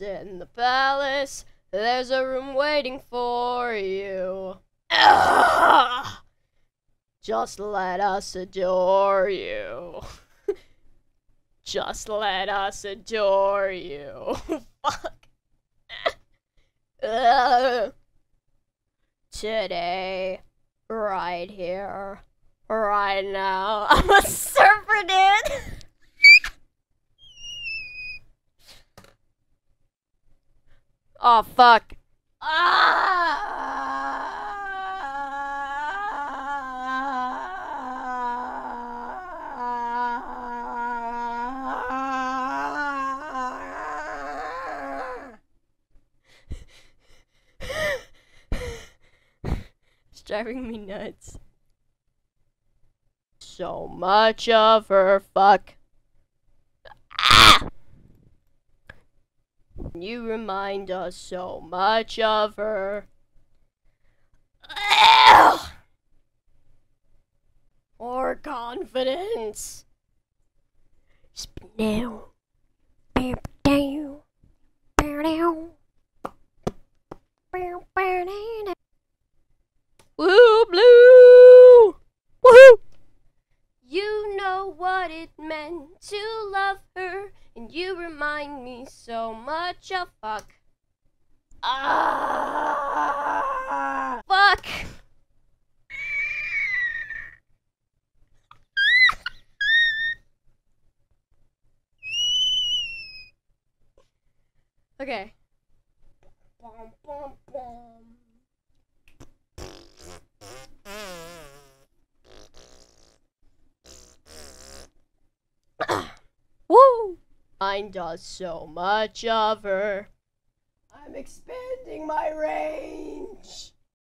In the palace. There's a room waiting for you. Ugh. Just let us adore you. Just let us adore you. Fuck. Today, right here, right now, I'm a surfer, dude. Oh fuck. It's driving me nuts. So much of her fuck. Ah! You remind us so much of her. More confidence. Down. Bam down. Bam down. To love her, and you remind me so much of fuck. Ah, fuck. Okay. Bum, bum, bum. Mine does so much of her. I'm expanding my range.